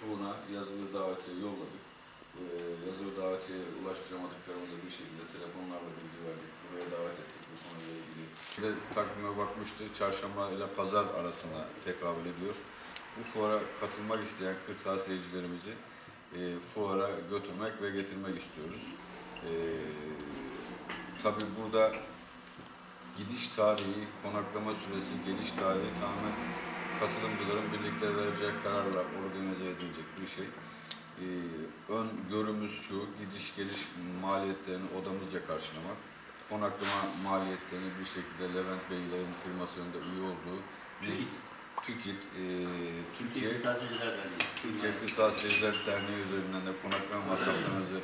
çoğuna yazılı davetiye yolladık. Ee, yazılı davetiye ulaştıramadıklarımızı bir şekilde telefonlarla bilgi verdik. Buraya davet ettik bu konuyla ilgili. Bir de takvime bakmıştı. Çarşamba ile pazar arasına tekabül ediyor. Bu fuara katılmak isteyen kırtasiyecilerimizi e, fuara götürmek ve getirmek istiyoruz. E, tabii burada gidiş tarihi, konaklama süresi, geliş tarihi tamamen katılımcıların birlikte vereceği kararla organize edilecek bir şey. Ee, ön görümüz şu, gidiş geliş maliyetlerini odamızca karşılamak, konaklama maliyetlerini bir şekilde Levent Beylerin firmasının da üye olduğu TÜKİT. TÜKİT, e, Türkiye Kırtasiyeciler Derneği. Türkiye Kırtasiyeciler Derneği üzerinden de konaklama masraflarınızı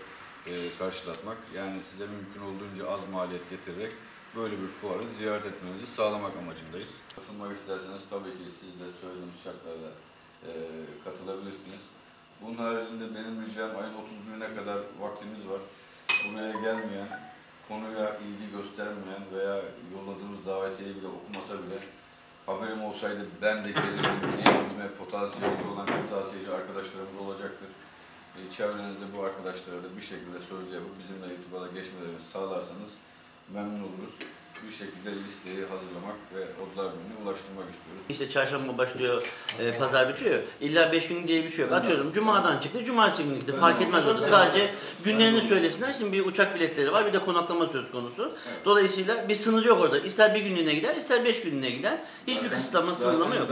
e, karşılatmak, yani size mümkün olduğunca az maliyet getirerek böyle bir fuarı ziyaret etmenizi sağlamak amacındayız. Katılmak isterseniz tabii ki siz de söylediğim şartlarla e, katılabilirsiniz. Bunun haricinde benim ricam ayın 31'ine kadar vaktimiz var. Buraya gelmeyen, konuya ilgi göstermeyen veya yolladığımız davetiyeyi bile okumasa bile haberim olsaydı ben de gelirdim diyebilme potansiyeli olan kırtasiyeci arkadaşlarımız olacaktır. E, çevrenizde bu arkadaşlara da bir şekilde sözlü yapıp bizimle irtibata geçmelerini sağlarsanız memnun oluruz. Bir şekilde listeyi hazırlamak ve odalar gününe ulaştırmak istiyoruz. İşte çarşamba başlıyor, e, pazar bitiyor. İlla beş gün diye bir şey yok. Atıyorum cumadan çıktı, cumartesi günü gitti. Fark etmez orada. Sadece günlerini söylesinler. Şimdi bir uçak biletleri var, bir de konaklama söz konusu. Dolayısıyla bir sınır yok orada. İster bir günlüğüne gider, ister beş günlüğüne gider. Hiçbir kısıtlama, sınırlama yok.